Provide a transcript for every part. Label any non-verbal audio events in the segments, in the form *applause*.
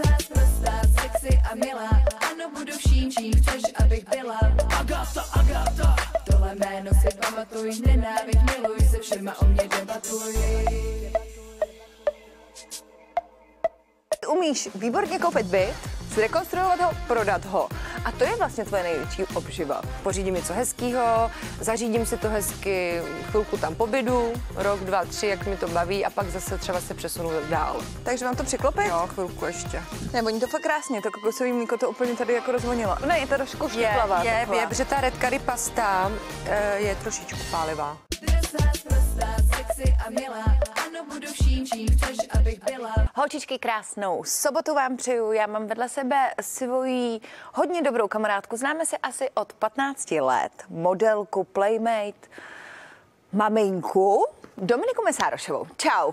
Drsná, sprostá, sexy a milá. Ano, budu vším, čím chceš, abych byla. Agata, Agata Tohle jméno si pamatuj Nenáviď, miluj se všema o mě debatuj. Umíš výborně koupit byt, zrekonstruovat ho, prodat ho. A to je vlastně tvoje největší obživa. Pořídím něco hezkého, zařídím si to hezky, chvilku tam pobydu, rok, dva, tři, jak mi to baví a pak zase třeba se přesunu dál. Takže vám to přiklopit? Jo, chvilku ještě. Ne, oni to fakt krásně, to kokosový mlíko to úplně tady jako rozvonilo. Ne, je to trošku Je, je, taková. je, protože ta red curry pasta eh, je trošičku pálivá. Sexy a milá Ano, budu vším, čím chceš, abych byla Holčičky, krásnou sobotu vám přeju. Já mám vedle sebe svoji hodně dobrou kamarádku. Známe se asi od 15 let. Modelku, playmate, maminku, Dominiku Mesárošovou. Čau.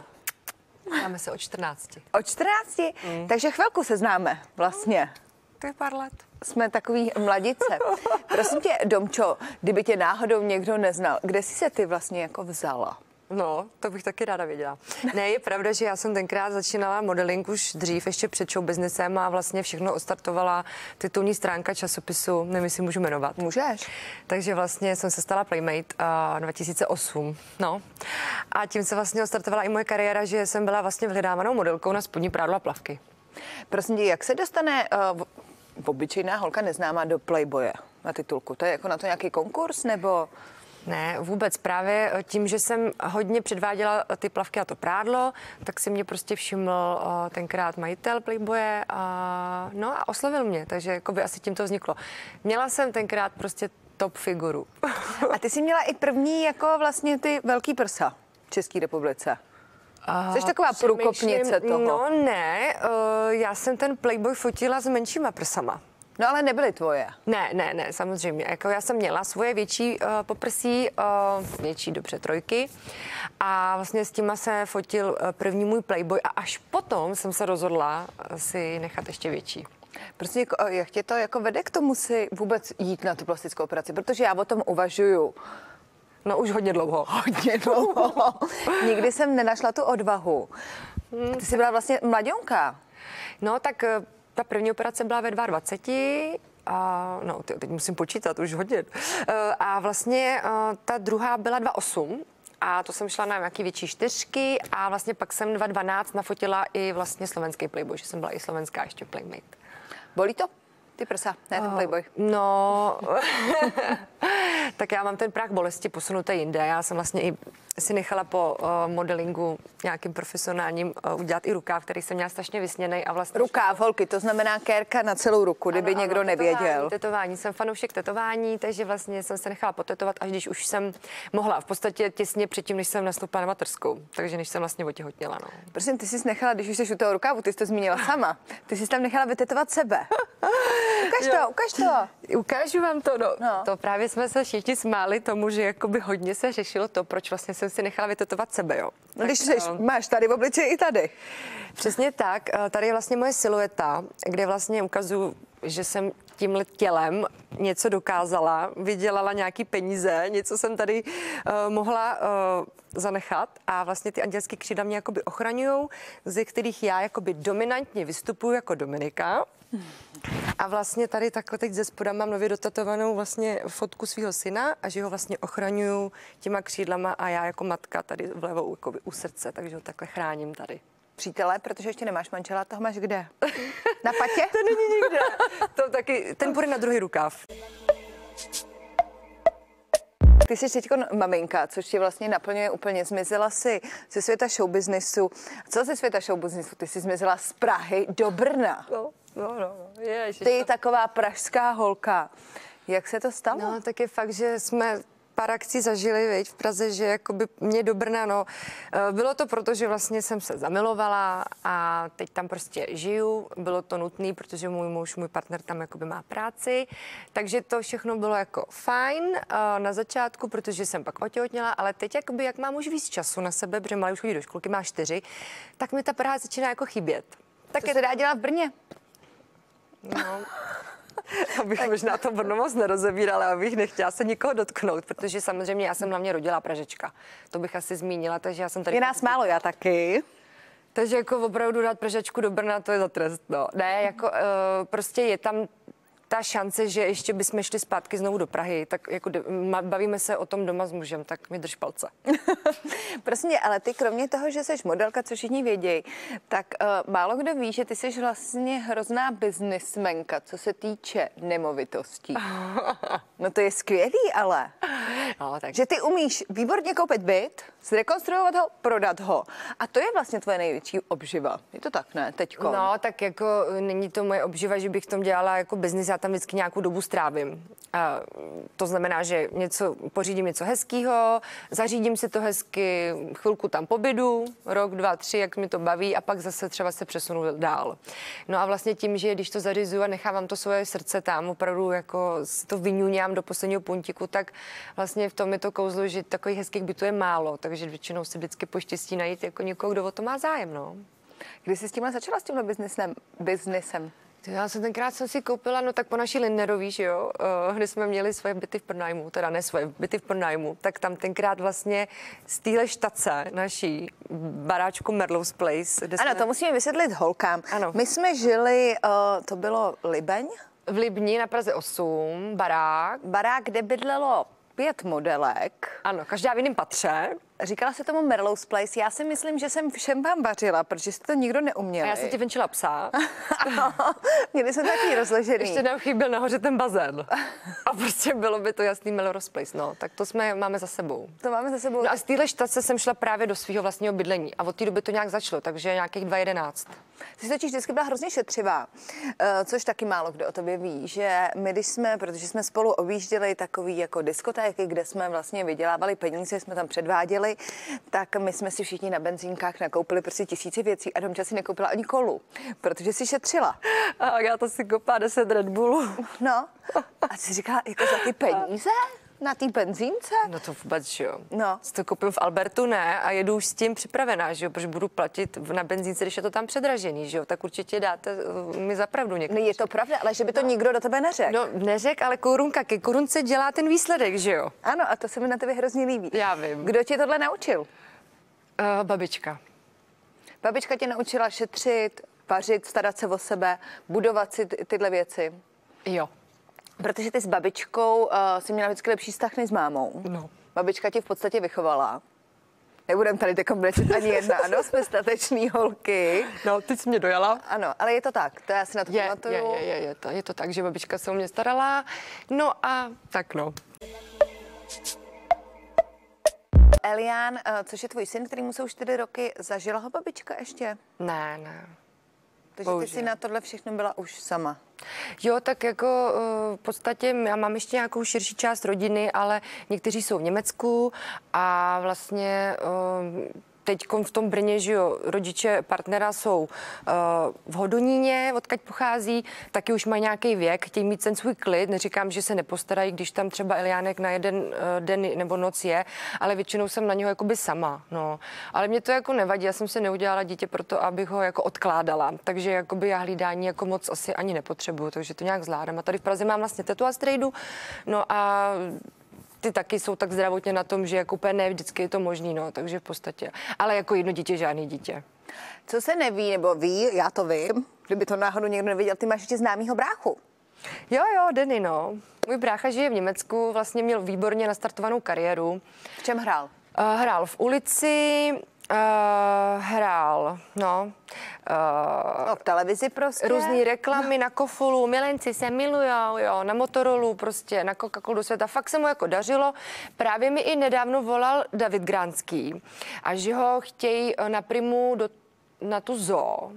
Máme se o 14. Od 14, mm. takže chvilku se známe vlastně. To je pár let. Jsme takový mladice. *laughs* Prosím tě, Domčo, kdyby tě náhodou někdo neznal, kde jsi se ty vlastně jako vzala? No, to bych taky ráda věděla. Ne, je pravda, že já jsem tenkrát začínala modeling už dřív, ještě před show businessem a vlastně všechno ostartovala titulní stránka časopisu, nevím, jestli můžu jmenovat. Můžeš. Takže vlastně jsem se stala Playmate uh, 2008. No. A tím se vlastně ostartovala i moje kariéra, že jsem byla vlastně vyhledávanou modelkou na spodní prádlo a plavky. Prosím tě, jak se dostane uh, obyčejná holka neznámá do Playboye na titulku? To je jako na to nějaký konkurs nebo... Ne, vůbec právě tím, že jsem hodně předváděla ty plavky a to prádlo, tak si mě prostě všiml o, tenkrát majitel Playboye a, no a oslovil mě, takže jako by asi tím to vzniklo. Měla jsem tenkrát prostě top figuru. A ty jsi měla i první jako vlastně ty velký prsa v České republice. Jsi taková průkopnice toho. No ne, uh, já jsem ten Playboy fotila s menšíma prsama. No ale nebyly tvoje. Ne, ne, ne, samozřejmě. Jako já jsem měla svoje větší uh, poprsí, uh, větší dobře trojky a vlastně s těma se fotil uh, první můj Playboy a až potom jsem se rozhodla si nechat ještě větší. Prostě jako, jak tě to jako vede k tomu si vůbec jít na tu plastickou operaci? Protože já o tom uvažuju No už hodně dlouho. hodně *laughs* dlouho. Nikdy jsem nenašla tu odvahu. Ty jsi byla vlastně mladionka. No tak ta první operace byla ve 22 a no, teď musím počítat, už hodně. Uh, A vlastně uh, ta druhá byla 2,8 a to jsem šla na nějaký větší čtyřky a vlastně pak jsem 2,12 nafotila i vlastně slovenský Playboy, že jsem byla i slovenská ještě Playmate. Bolí to? Ty prsa, ne ten Playboy. No, *laughs* tak já mám ten práh bolesti posunutý jinde. Já jsem vlastně i si nechala po uh, modelingu nějakým profesionálním uh, udělat i rukáv, který jsem měla strašně vysněný a vlastně... Rukáv, holky, to znamená kérka na celou ruku, kdyby Ano, někdo ano, nevěděl. Tetování, tetování. Jsem fanoušek tetování, takže vlastně jsem se nechala potetovat, až když už jsem mohla. V podstatě těsně předtím, než jsem nastoupila na materskou. Takže než jsem vlastně otěhotněla. No. Prosím, ty jsi nechala, když už jsi u toho rukávu, ty jsi to zmínila sama, ty jsi tam nechala vytetovat sebe. *laughs* Ukaž to, ukaž to. Ukážu vám to, no. No. no. To právě jsme se všichni smáli tomu, že jakoby hodně se řešilo to, proč vlastně jsem si nechala vytetovat sebe, jo. No, když Tak, jsi, eh, máš tady v obličeji i tady. Přesně tak. Eh, Tady je vlastně moje silueta, kde vlastně ukazuju, že jsem tímhle tělem něco dokázala, vydělala nějaký peníze, něco jsem tady uh, mohla uh, zanechat a vlastně ty andělské křídla mě jakoby ochraňují, ze kterých já jakoby dominantně vystupuji jako Dominika. A vlastně tady takhle teď ze spoda mám nově dotatovanou vlastně fotku svého syna a že ho vlastně ochraňuju těma křídlama a já jako matka tady vlevo jakoby u srdce, takže ho takhle chráním tady. Přítele, protože ještě nemáš manžela, toho máš kde? *laughs* Na patě? To není nikde. To taky, ten půjde na druhý rukáv. Ty jsi teď maminka, což tě vlastně naplňuje úplně. Zmizela si ze světa showbiznisu. Co ze světa showbiznisu? Ty jsi zmizela z Prahy do Brna. No, no, no. Ježiš, Ty taková pražská holka. Jak se to stalo? No, tak je fakt, že jsme pár akcí zažili veď, v Praze, že jakoby mě do Brna, no, eh, bylo to proto, že vlastně jsem se zamilovala a teď tam prostě žiju, bylo to nutné, protože můj muž, můj partner tam jakoby má práci, takže to všechno bylo jako fajn eh, na začátku, protože jsem pak otěhotněla, ale teď jakoby, jak mám už víc času na sebe, protože malý už chodí do školky, má čtyři, tak mi ta Praha začíná jako chybět. tak je to dá dělat v Brně. *laughs* No, *laughs* abych možná to Brno moc nerozebírala, abych nechtěla se nikoho dotknout, protože samozřejmě já jsem hlavně rodila Pražečka. To bych asi zmínila, takže já jsem tady... Je nás málo, já taky. Takže jako opravdu dát pražačku do Brna, to je za trest, no. Ne, jako uh, prostě je tam ta šance, že ještě bychom šli zpátky znovu do Prahy, tak jako bavíme se o tom doma s mužem, tak mi drž palce. *laughs* Prosím mě, ale ty kromě toho, že jsi modelka, co všichni vědějí, tak uh, málo kdo ví, že ty jsi vlastně hrozná biznismenka, co se týče nemovitostí. *laughs* No to je skvělý, ale. No, tak. Že ty umíš výborně koupit byt, zrekonstruovat ho, prodat ho. A to je vlastně tvoje největší obživa. Je to tak, ne? Teďko. No, tak jako není to moje obživa, že bych tom dělala jako biznis tam vždycky nějakou dobu strávím. A to znamená, že něco, pořídím něco hezkého, zařídím si to hezky, chvilku tam pobydu, rok, dva, tři, jak mi to baví a pak zase třeba se přesunu dál. No a vlastně tím, že když to zařizuju a nechávám to svoje srdce tam, opravdu jako si to vyňuňám do posledního puntíku, tak vlastně v tom je to kouzlo, že takových hezkých bytů je málo, takže většinou si vždycky poštěstí najít jako někoho, kdo o to má zájem. No. Kdy jsi s tím začala s tímhle biznesem? biznesem? Já jsem tenkrát jsem si koupila, no tak po naší Linderový, že jo, uh, kde jsme měli svoje byty v pronájmu, teda ne svoje byty v pronájmu, tak tam tenkrát vlastně z téhle štace naší baráčku Merlow's Place. Kde ano, jsme... to musíme vysvětlit holkám. Ano. My jsme žili, uh, to bylo Libeň? V Libni na Praze 8, barák. Barák, kde bydlelo pět modelek. Ano, každá v jiném patře. Říkala se tomu Merlow's Place. Já si myslím, že jsem všem vám vařila, protože jste to nikdo neuměl. A já jsem ti venčila psa. *laughs* Měli jsme taky rozložený. Ještě nám chyběl nahoře ten bazén. A prostě bylo by to jasný Melrose Place. No, tak to jsme máme za sebou. To máme za sebou. No a z téhle štace jsem šla právě do svého vlastního bydlení. A od té doby to nějak začalo, takže nějakých 2.11. Ty jsi totiž vždycky byla hrozně šetřivá, eh, což taky málo kdo o tobě ví, že my, když jsme, protože jsme spolu objížděli takový jako diskotéky, kde jsme vlastně vydělávali peníze, jsme tam předváděli, tak my jsme si všichni na benzínkách nakoupili prostě tisíce věcí a Domča si nekoupila ani kolu, protože si šetřila. A já to si kopá 10 Red Bullů. No, a jsi říkala, jako za ty peníze? Na té benzínce? No to vůbec, že jo. No. Si to koupím v Albertu, ne, a jedu už s tím připravená, že jo, protože budu platit na benzínce, když je to tam předražený, že jo, tak určitě dáte uh, mi zapravdu někdo. No je to pravda, ale že by to no. nikdo do tebe neřekl. No neřekl, ale korunka ke korunce dělá ten výsledek, že jo. Ano, a to se mi na tebe hrozně líbí. Já vím. Kdo tě tohle naučil? Uh, babička. Babička tě naučila šetřit, vařit, starat se o sebe, budovat si ty, tyhle věci. Jo. Protože ty s babičkou uh, si měla vždycky lepší vztah než s mámou. No. Babička ti v podstatě vychovala. Nebudem tady brečet ani jedna, ano, jsme statečný holky. No, ty jsi mě dojala. Ano, ale je to tak, to já si na to je, pamatuju. Je, je, je, je, to, je to tak, že babička se o mě starala, no a tak no. Elián, eh, což je tvůj syn, který mu jsou čtyři roky, zažila ho babička ještě? Ne, ne. Takže Bohužel. ty jsi na tohle všechno byla už sama. Jo, tak jako eh, v podstatě já mám ještě nějakou širší část rodiny, ale někteří jsou v Německu a vlastně eh, teď v tom Brně, že jo, rodiče partnera jsou uh, v Hodoníně, odkaď pochází, taky už mají nějaký věk, chtějí mít ten svůj klid. Neříkám, že se nepostarají, když tam třeba Eliánek na jeden uh, den nebo noc je, ale většinou jsem na něho jakoby sama. No. Ale mě to jako nevadí, já jsem se neudělala dítě proto, abych ho jako odkládala. Takže jakoby já hlídání jako moc asi ani nepotřebuju, takže to nějak zvládám. A tady v Praze mám vlastně tetu a strejdu, no a ty taky jsou tak zdravotně na tom, že jako úplně ne vždycky je to možný, no, takže v podstatě. Ale jako jedno dítě, žádný dítě. Co se neví, nebo ví, já to vím, kdyby to náhodou někdo nevěděl, ty máš ještě známýho bráchu. Jo, jo, Denny, no. Můj brácha žije v Německu, vlastně měl výborně nastartovanou kariéru. V čem hrál? Uh, hrál v ulici, Uh, hrál, no. Uh, no, v televizi prostě. Různé reklamy no. na kofulu, milenci se milujou, jo, na Motorola, prostě na Coca-Colu do světa. Fakt se mu jako dařilo. Právě mi i nedávno volal David Gránský a že ho chtějí eh, na primu do, na tu zoo.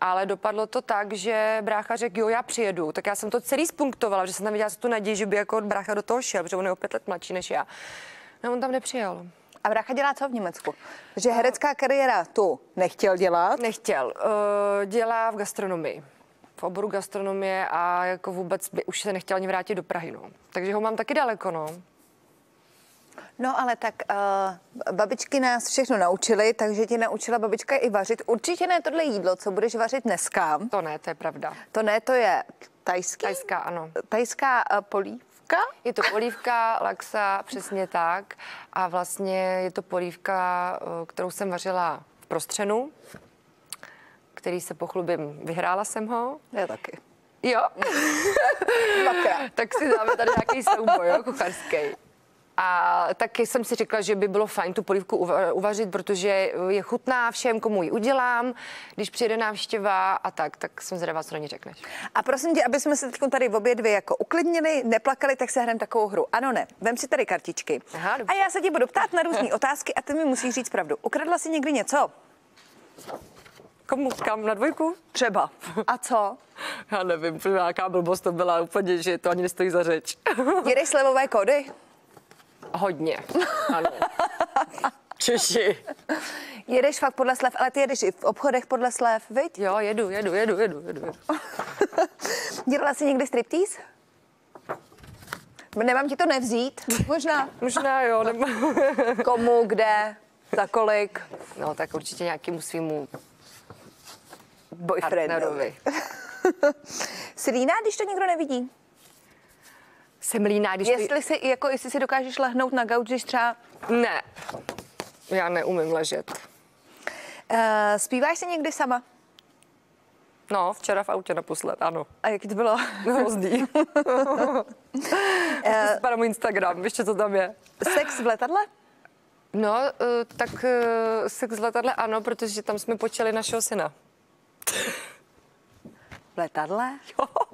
Ale dopadlo to tak, že brácha řekl, jo, já přijedu. Tak já jsem to celý spunktovala, že jsem tam viděla tu naději, že by jako brácha do toho šel, protože on je o pět let mladší než já. No, on tam nepřijel. A brácha dělá co v Německu? Že herecká kariéra tu nechtěl dělat? Nechtěl. Uh, dělá v gastronomii v oboru gastronomie a jako vůbec by už se nechtěl ani vrátit do Prahy, no. Takže ho mám taky daleko, no. No ale tak uh, babičky nás všechno naučily, takže ti naučila babička i vařit. Určitě ne tohle jídlo, co budeš vařit dneska. To ne, to je pravda. To ne, to je tajský? Tajská, ano. Tajská uh, polí? Polívka? Je to polívka, laxa, přesně tak. A vlastně je to polívka, eh, kterou jsem vařila v prostřenu. který se pochlubím. Vyhrála jsem ho. Já taky. Jo. Dvakrát. *laughs* tak si dáme tady nějaký souboj, jo, kucharský. A taky jsem si řekla, že by bylo fajn tu polívku uva- uvařit, protože je chutná všem, komu ji udělám, když přijde návštěva a tak, tak jsem zvědavá, co na ní řekneš. A prosím tě, aby jsme se teď tady v obě dvě jako uklidnili, neplakali, tak se hrajeme takovou hru. Ano, ne. Vem si tady kartičky. Aha, dobře. a já se ti budu ptát na různé *laughs* otázky a ty mi musíš říct pravdu. Ukradla jsi někdy něco? Komu? Kam na dvojku? Třeba. A co? *laughs* Já nevím, nějaká blbost to byla úplně, že to ani nestojí za řeč. Jedeš slevové kódy? Hodně, *laughs* ano. Češi. Jedeš fakt podle slev, ale ty jedeš i v obchodech podle slev, viď? Jo, jedu, jedu, jedu, jedu, jedu. jedu. *laughs* Dělala jsi někdy striptease? Nemám ti to nevzít? Možná. Možná jo, nebo... *laughs* Komu, kde, za kolik? No, tak určitě nějakému svýmu Boyfriendovi. partnerovi. Jsi líná, když to nikdo nevidí? Jsem líná, když. Jestli si, jako, jestli si dokážeš lehnout na gauč, když třeba Ne, já neumím ležet. uh, zpíváš si někdy sama? No, včera v autě naposled, ano. A jak to bylo? *laughs* Hrozný. *laughs* Eh, Spadá můj Instagram, víš, co to tam je? Sex v letadle? No, eh, tak eh, sex v letadle ano, protože tam jsme počali našeho syna. V letadle? *laughs*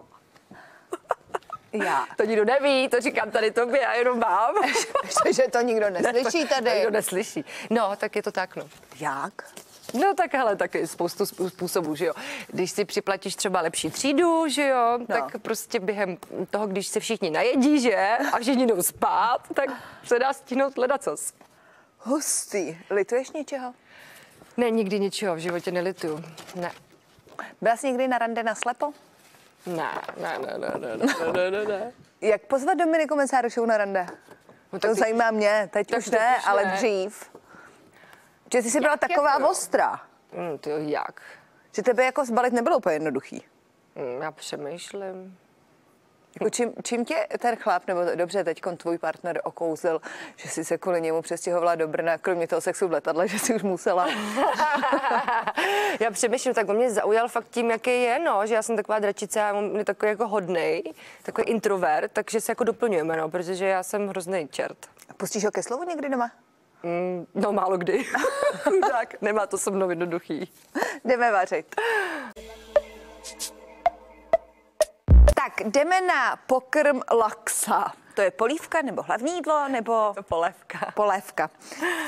Já. To nikdo neví, to říkám tady tobě, já jenom mám. *laughs* že to nikdo neslyší To tady. nikdo neslyší. No, tak je to tak, no. Jak? No tak hele, tak je spoustu spou- způsobů, že jo. Když si připlatíš třeba lepší třídu, že jo, no. tak prostě během toho, když se všichni najedí, že, a všichni jdou spát, tak se dá stihnout ledacos. Hustý. Lituješ něčeho? Ne, nikdy ničeho v životě nelituju. Ne. Byla jsi někdy na rande na slepo? Ne, ne, ne, ne, ne, ne, ne, ne. Jak pozvat Dominiku Mesárošovu na rande? No, to zajímá zajímá mě, teď, tak už ne, ale ne. dřív. Že jsi si byla jak taková jako? ostrá. Mm, ty jak? Že tebe jako zbalit nebylo úplně jednoduchý. Mm, já přemýšlím. Jako čím, čím tě ten chlap, nebo dobře, teď tvůj partner okouzil, že jsi se kvůli němu přestěhovala do Brna, kromě toho sexu v letadle, že jsi už musela. *laughs* já přemýšlím, tak on mě zaujal fakt tím, jaký je, no, že já jsem taková dračice a on je takový jako hodnej, takový introvert, takže se jako doplňujeme, no, protože já jsem hrozný čert. Pustíš ho ke slovu někdy doma? Mm, no, málo kdy. *laughs* tak, nemá to se mnou jednoduchý. Jdeme vařit. Tak, jdeme na pokrm laksa. To je polívka nebo hlavní jídlo nebo To polévka. polévka.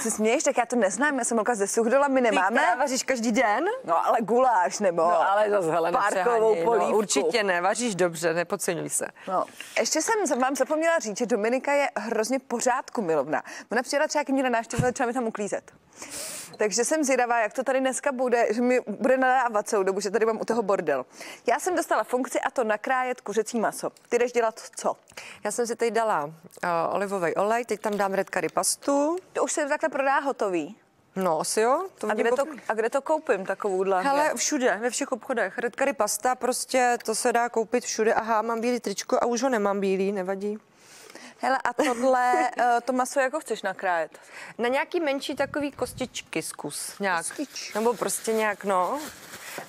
Se směješ, tak já to neznám, já jsem holka ze Suchdola, my nemáme. Ty vaříš každý den? No ale guláš nebo No, ale zase, hele, parkovou nepřeháněj, polívku. No, určitě ne, vaříš dobře, nepodceňuj se. No, ještě jsem vám zapomněla říct, že Dominika je hrozně pořádku milovná. Ona přijela třeba mně na návštěvu, začala mi tam uklízet. Takže jsem zvědavá, jak to tady dneska bude, že mi bude nadávat celou dobu, že tady mám u toho bordel. Já jsem dostala funkci a to nakrájet kuřecí maso. Ty jdeš dělat co? Já jsem si teď dala uh, olivový olej, teď tam dám red curry pastu. To už se takhle prodá hotový. No, asi jo. To A kde to, a kde to koupím, takovouhle? Hele, všude, ve všech obchodech. Red curry pasta, prostě to se dá koupit všude. Aha, mám bílý tričko a už ho nemám bílý, nevadí. Hele, a tohle, eh, to maso jako chceš nakrájet? Na nějaký menší takový kostičky zkus nějak. Kostičky. Nebo prostě nějak, no.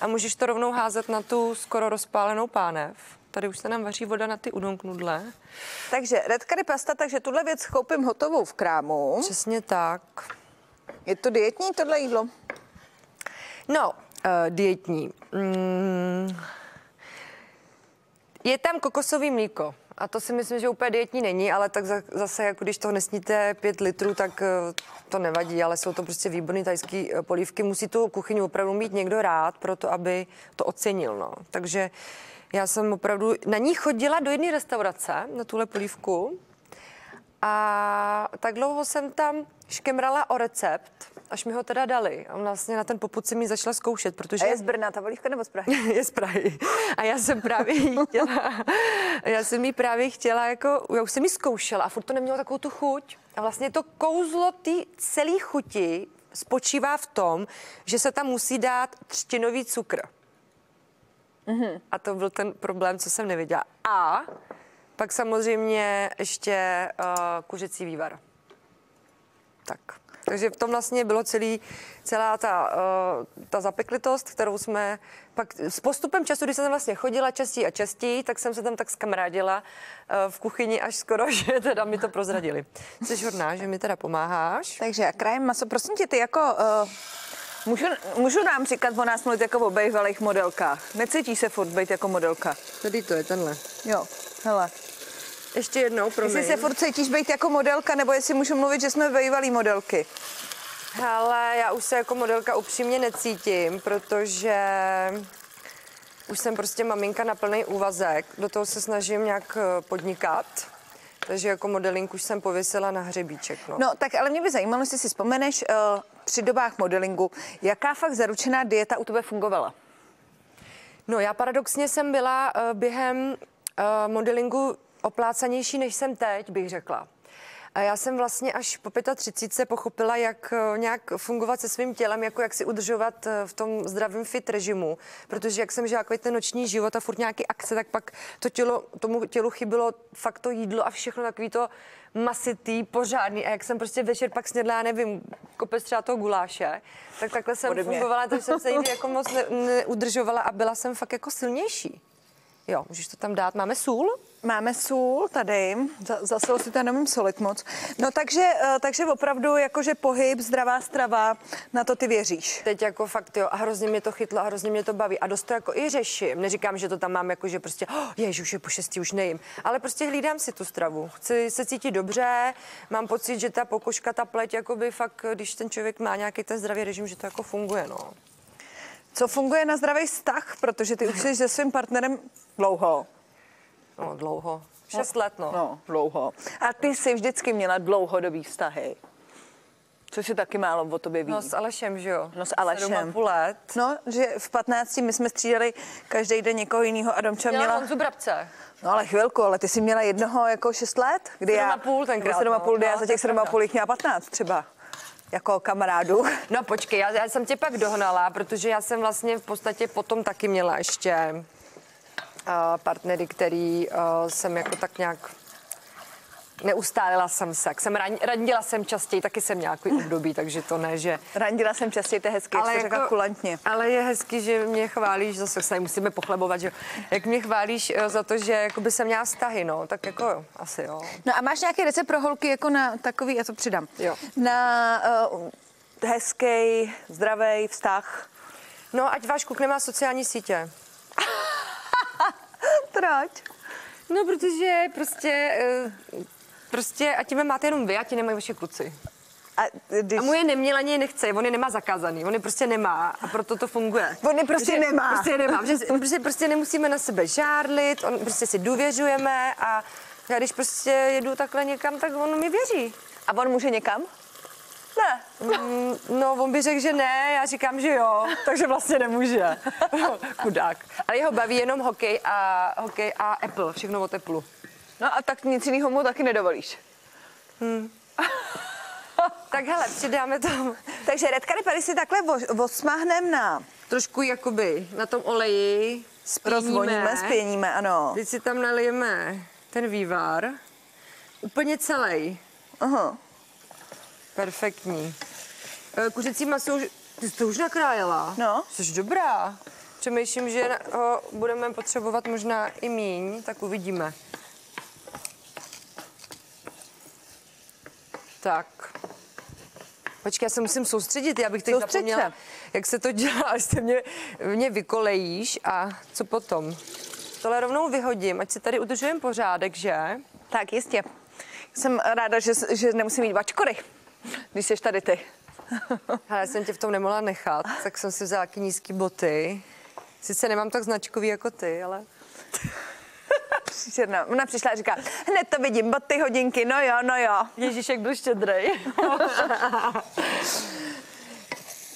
A můžeš to rovnou házet na tu skoro rozpálenou pánev. Tady už se nám vaří voda na ty udon knudle. Takže red curry pasta, takže tuhle věc koupím hotovou v krámu. Přesně tak. Je to dietní tohle jídlo? No, uh, dietní. Mm, je tam kokosový mlíko. A to si myslím, že úplně dietní není, ale tak za- zase, jako když toho nesníte pět litrů, tak eh, to nevadí, ale jsou to prostě výborné tajské eh, polívky. Musí tu kuchyni opravdu mít někdo rád, proto aby to ocenil. No. Takže já jsem opravdu na ní chodila do jedné restaurace, na tuhle polívku. A tak dlouho jsem tam škemrala o recept, až mi ho teda dali. A vlastně na ten poput jsem ji začala zkoušet, protože A je z Brna ta polívka nebo z Prahy? *laughs* je z Prahy. A já jsem právě jí chtěla, *laughs* já jsem jí právě chtěla, jako, já už jsem ji zkoušela a furt to nemělo takovou tu chuť. A vlastně to kouzlo té celé chuti spočívá v tom, že se tam musí dát třtinový cukr. Mm-hmm. A to byl ten problém, co jsem nevěděla. A pak samozřejmě ještě uh, kuřecí vývar. Tak. Takže v tom vlastně bylo celý, celá ta, uh, ta zapeklitost, kterou jsme pak s postupem času, když jsem tam vlastně chodila častěji a častěji, tak jsem se tam tak zkamarádila uh, v kuchyni až skoro, *laughs* že teda mi to prozradili. Jsi hodná, že mi teda pomáháš. Takže krajem maso, prosím tě, ty jako... Uh, můžu, můžu nám říkat o nás mluvit jako o bývalých modelkách. Necítí se furt být jako modelka? Tady to je tenhle. Jo, hele. Ještě jednou, promiň. Jestli se furt cítíš být jako modelka, nebo jestli můžu mluvit, že jsme bývalý modelky. Hele, já už se jako modelka upřímně necítím, protože už jsem prostě maminka na plný úvazek. Do toho se snažím nějak eh, podnikat. Takže jako modeling už jsem pověsila na hřebíček. No. No, tak ale mě by zajímalo, jestli si vzpomeneš uh, při dobách modelingu, jaká fakt zaručená dieta u tebe fungovala? no já paradoxně jsem byla uh, během uh, modelingu oplácanější, než jsem teď, bych řekla. A já jsem vlastně až po 35 pochopila, jak eh, nějak fungovat se svým tělem, jako jak si udržovat eh, v tom zdravém fit režimu. Protože jak jsem žila jako ten noční život a furt nějaký akce, tak pak to tělo, tomu tělu chybilo fakt to jídlo a všechno takový to masitý, pořádný. A jak jsem prostě večer pak snědla, já nevím, kopec třeba toho guláše, tak takhle jsem fungovala, takže jsem se nikdy jako moc ne, neudržovala a byla jsem fakt jako silnější. Jo, můžeš to tam dát. Máme sůl? Máme sůl tady, za- zase si tam nemám solit moc. No takže, eh, takže opravdu jakože pohyb, zdravá strava, na to ty věříš. Teď jako fakt jo, a hrozně mě to chytlo a hrozně mě to baví. A dost to jako i řeším. Neříkám, že to tam mám jako, že prostě, oh, jež, už je po šestý, už nejím. Ale prostě hlídám si tu stravu. Chci se cítit dobře, mám pocit, že ta pokožka, ta pleť, jakoby fakt, když ten člověk má nějaký ten zdravý režim, že to jako funguje, no. Co funguje na zdravý vztah, protože ty už jsi se svým partnerem dlouho. No, dlouho. Šest let, no. No, dlouho. A ty jsi vždycky měla dlouhodobý vztahy. Což si taky málo o tobě ví. No, s Alešem, že jo? No, s Alešem. Půl let. No, že v 15 my jsme střídali každý den někoho jiného a Domča Měla měla... Honzu Brabce. No ale chvilku, ale ty jsi měla jednoho jako 6 let? Kdy já, a půl tenkrát, Sedm a půl, no. kdy já No, za to je těch sedm a pravda. půl jich měla 15 třeba. Jako kamarádu. No počkej, já, já jsem tě pak dohnala, protože já jsem vlastně v podstatě potom taky měla ještě partnery, který uh, jsem jako tak nějak neustálila jsem se. Jak jsem ran, randila jsem častěji, taky jsem měla nějaký období, takže to ne, že... Randila jsem častěji, to je hezky, ale jako, řekla kulantně. ale je hezky, že mě chválíš, zase se musíme pochlebovat, že jak mě chválíš eh, za to, že jakoby jsem měla vztahy, no, tak jako jo, asi jo. No a máš nějaký recept pro holky jako na takový, já to přidám, Jo. na uh, hezký, zdravý vztah? No, ať váš kluk nemá sociální sítě. Proč? No, protože prostě, eh, prostě, ať tím máte jenom vy, ať ti nemají vaše kluci. A, když... A mu je neměl ani je nechce, on je nemá zakázaný, on je prostě nemá a proto to funguje. On je prostě Protože- nemá. Prostě je nemá, protože, prostě, prostě nemusíme na sebe žárlit, on, prostě si důvěřujeme a já když prostě jedu takhle někam, tak on mi věří. A on může někam? Ne. Mm, No, on by řekl, že ne, já říkám, že jo, takže vlastně nemůže. *laughs* Chudák. Ale jeho baví jenom hokej a, hokej a Apple, všechno od Apple. No a tak nic jiného mu taky nedovolíš. *laughs* Tak hele, přidáme tam Takže red curry paty si takhle vo- osmahnem na trošku jakoby na tom oleji, rozvoníme, spěníme. spěníme, ano. Teď si tam nalijeme ten vývar. Úplně celý. Aha. Perfektní. Eh, Kuřecí maso už... Ty jsi to už nakrájela? No. Jsi dobrá. Přemýšlím, že ho budeme potřebovat možná i míň, tak uvidíme. Tak. Počkej, já se musím soustředit, já bych teď zapomněla, se. jak se to dělá, *laughs* až se mě, mě vykolejíš a co potom? Tohle rovnou vyhodím, ať si tady udržujeme pořádek, že? Tak jistě. Jsem ráda, že, že nemusím mít bačkory, když jsi tady ty. *laughs* Hele, já jsem tě v tom nemohla nechat, tak jsem si vzala jaký nízký boty. Sice nemám tak značkový jako ty, ale... *laughs* Příšerná. Ona přišla a říká, hned to vidím, boty, hodinky, no jo, no jo. Ježíšek byl štědrej. *laughs*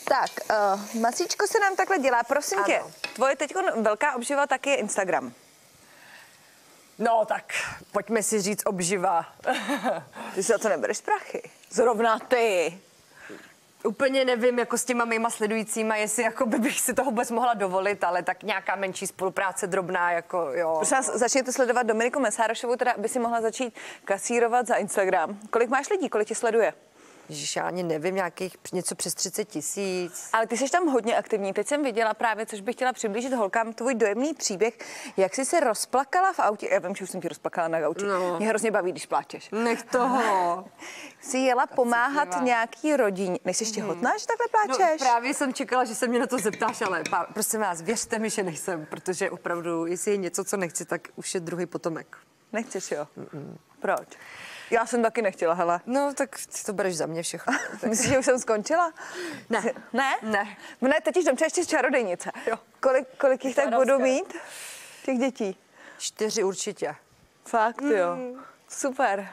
Tak, uh, masíčko se nám takhle dělá. Prosím tě, Ano. tvoje teď velká obživa taky je Instagram. No tak, pojďme si říct obživa. Ty si za to nebereš prachy. Zrovna ty. Úplně nevím, jako s těma mýma sledujícíma, jestli jako by bych si toho vůbec mohla dovolit, ale tak nějaká menší spolupráce drobná, jako jo. Prosím vás, začněte sledovat Dominiku Mesárošovou, teda by si mohla začít kasírovat za Instagram. Kolik máš lidí, kolik tě sleduje? Ježiš, já ani nevím, nějakých něco přes 30 tisíc. Ale ty jsi tam hodně aktivní. Teď jsem viděla právě, což bych chtěla přiblížit holkám, tvůj dojemný příběh, jak jsi se rozplakala v autě. Já vím, že už jsem ti rozplakala na autě. No. Mě hrozně baví, když pláčeš. Nech toho. *laughs* Jsi jela pomáhat citlivá. nějaký rodině. Nejsi ještě hodná, že takhle No, pláčeš? právě jsem čekala, že se mě na to zeptáš, ale pá, prosím vás, věřte mi, že nejsem, protože opravdu, jestli je něco, co nechci, tak už je druhý potomek. Nechceš, jo? Proč? Já jsem taky nechtěla, hele. No, tak ty to bereš za mě všechno. *laughs* Tak Myslíš, že už jsem skončila? Ne. Ne? Ne. Ne, totiž tam ještě z čarodejnice. Jo. Kolik, kolik jich tak budu mít? Těch dětí? čtyři určitě. Fakt, jo. Super.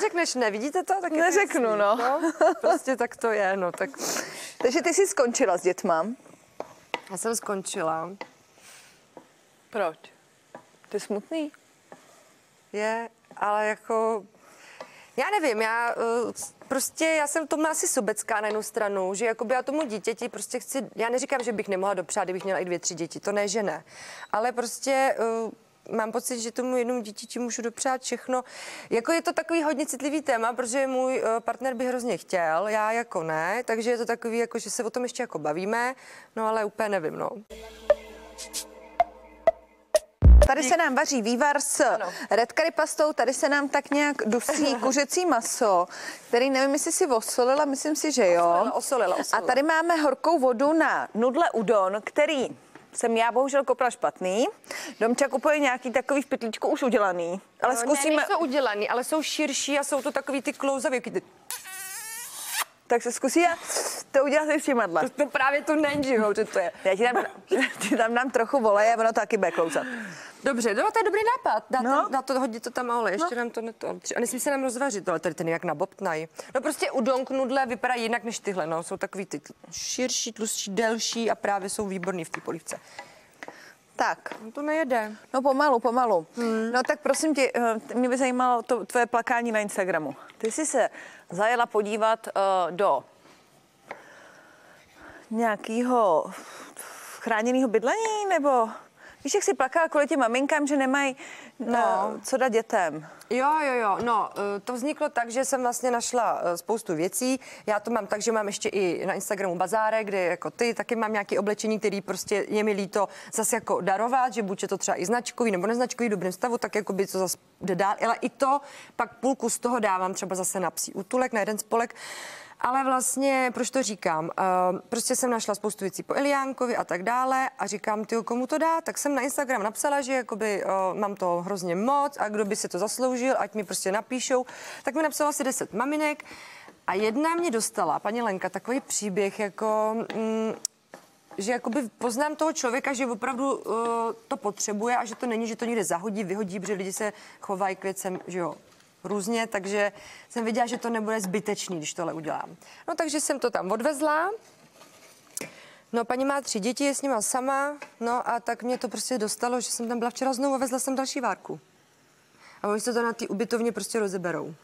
Řekneš, nevidíte to? Tak je to Neřeknu, jasný, no. Prostě tak to je, no, tak Takže ty jsi skončila s dětma. já jsem skončila. Proč? Ty smutný? Je, ale jako, já nevím, já uh, prostě, já jsem tomu asi sobecká na jednu stranu, že jakoby já tomu dítěti prostě chci, já neříkám, že bych nemohla dopřát, kdybych měla i dvě, tři děti, to ne, že ne, ale prostě uh, mám pocit, že tomu jednomu dítěti můžu dopřát všechno. Jako je to takový hodně citlivý téma, protože můj uh, partner by hrozně chtěl, já jako ne, takže je to takový, jako, že se o tom ještě jako bavíme, no ale úplně nevím, no. Tady se nám vaří vývar s red curry pastou, tady se nám tak nějak dusí *laughs* kuřecí maso, který nevím, jestli si osolila, myslím si, že jo. Osolila, osolila, osolila. A tady máme horkou vodu na nudle udon, který jsem já bohužel koupila špatný. Domča kupuje nějaký takový v pytlíčku už udělaný. Ale zkusíme, Ne, nejsou udělaný, ale jsou širší a jsou to takový ty klouzavý, ty tak se zkusí a to udělat s těmadle. To právě to není, že jo, že to je. Já ti tam, *laughs* ti tam dám trochu voleje, ono to taky bude klouzat. Dobře, no, to je dobrý nápad. Dá No. to, dá to hodit to tam ale ještě nám to ne to. A nesmí se nám rozvařit, ale tady ten jak nabobtnají. No prostě udon nudle vypadá jinak než tyhle, no. Jsou takový ty širší, tlustší, delší a právě jsou výborný v té polívce. Tak, No to nejede. No pomalu, pomalu. Hmm. No tak prosím tě, eh, mě by zajímalo to tvoje plakání na Instagramu. Ty jsi se zajela podívat uh, do nějakého chráněného bydlení, nebo víš, jak jsi plakala kvůli těm maminkám, že nemají no. uh, co dát dětem? Jo, jo, jo. No, eh, to vzniklo tak, že jsem vlastně našla eh, spoustu věcí. Já to mám tak, že mám ještě i na Instagramu bazáre, kde jako ty taky mám nějaké oblečení, který prostě je mi líto zase jako darovat, že buď je to třeba i značkový nebo neznačkový v dobrém stavu, tak jako by to zase jde dál. Ale i to pak půlku z toho dávám třeba zase na psí útulek, na jeden spolek. Ale vlastně, proč to říkám? Uh, prostě jsem našla spoustu věcí po Eliánkovi a tak dále a říkám, ty komu to dá? Tak jsem na Instagram napsala, že jakoby, uh, mám to hrozně moc a kdo by si to zasloužil, ať mi prostě napíšou. Tak mi napsala asi 10 maminek a jedna mě dostala, paní Lenka, takový příběh, jako... Mm, že jakoby poznám toho člověka, že opravdu uh, to potřebuje a že to není, že to někde zahodí, vyhodí, protože lidi se chovají k věcem, že jo, různě, takže jsem viděla, že to nebude zbytečný, když tohle udělám. No takže jsem to tam odvezla. No paní má tři děti, je s nima sama, no a tak mě to prostě dostalo, že jsem tam byla včera znovu a vezla jsem další várku. A oni se to na té ubytovně prostě rozeberou.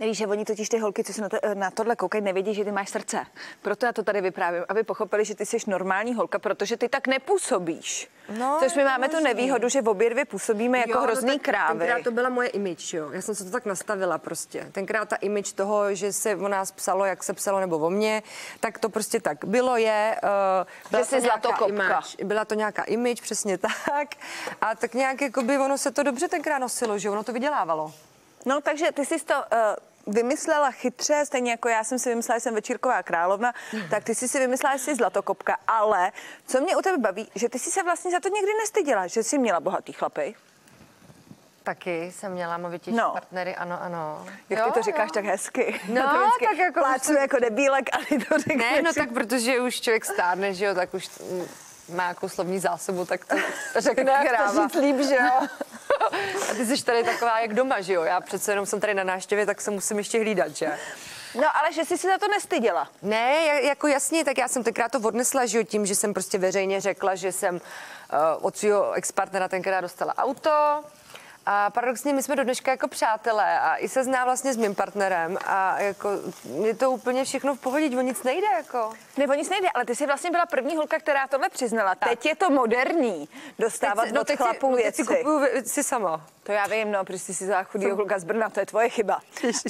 Nevíš, že oni totiž ty holky, co se na, to, na tohle koukají, nevědí, že ty máš srdce. Proto já to tady vyprávím, aby pochopili, že ty jsi normální holka, protože ty tak nepůsobíš. No, Což my máme tu možný. nevýhodu, že v obě dvě působíme jako Jo, no hrozný tak krávy. Tenkrát to byla moje image, jo. Já jsem se to tak nastavila prostě. Tenkrát ta image toho, že se o nás psalo, jak se psalo, nebo o mně, tak to prostě tak bylo, je. Uh, byla Že to jsi zlatokopka. image, byla to nějaká image, přesně tak. A tak nějak, jakoby, ono se to dobře tenkrát nosilo, že ono to vydělávalo. No, takže ty jsi to uh, vymyslela chytře, stejně jako já jsem si vymyslela, že jsem večírková královna, tak ty jsi si vymyslela, že jsi zlatokopka. Ale co mě u tebe baví, že ty jsi se vlastně za to nikdy nestyděla, že jsi měla bohatý chlapy. Taky jsem měla movitější No. partnery, ano, ano. Jak ty to říkáš tak hezky. No, *laughs* to vždycky tak jako Plácnu to- jako debílek a ty to řekneš. Ne, no tak protože už člověk stárne, že jo, tak už má nějakou slovní zásobu, tak to *laughs* řekne jak to Kráva. říct líp, že jo. *laughs* A ty jsi tady taková jak doma, že jo. Já přece jenom jsem tady na návštěvě, tak se musím ještě hlídat, že? No, ale že jsi se za to nestyděla. Ne, ja- jako jasně, tak já jsem tenkrát to odnesla, že jo, tím, že jsem prostě veřejně řekla, že jsem uh, od svého ex-partnera tenkrát dostala auto A paradoxně my jsme do dneška jako přátelé a i se zná vlastně s mým partnerem a jako je to úplně všechno v pohodě, o nic nejde jako. Nebo nic nejde, ale ty jsi vlastně byla první holka, která tohle přiznala. Tak. Teď je to moderní dostávat Teď si- od teď si- chlapů no, teď si věci. kupuju věci sama. To já vím, no, protože jsi si za chudýho kluka z Brna, to je tvoje chyba.